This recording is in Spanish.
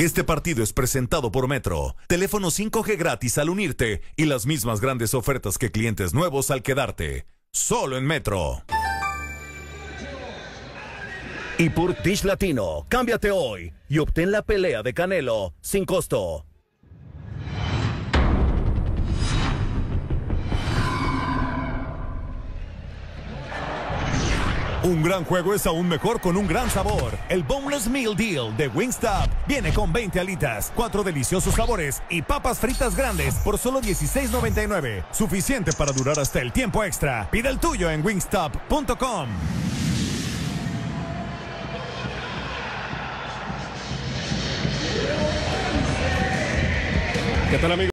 Este partido es presentado por Metro. Teléfono 5G gratis al unirte y las mismas grandes ofertas que clientes nuevos al quedarte. Solo en Metro. Y por Dish Latino, cámbiate hoy y obtén la pelea de Canelo sin costo. Un gran juego es aún mejor con un gran sabor. El Boneless Meal Deal de Wingstop viene con 20 alitas, 4 deliciosos sabores y papas fritas grandes por solo $16.99. Suficiente para durar hasta el tiempo extra. Pide el tuyo en wingstop.com. ¿Qué tal, amigos?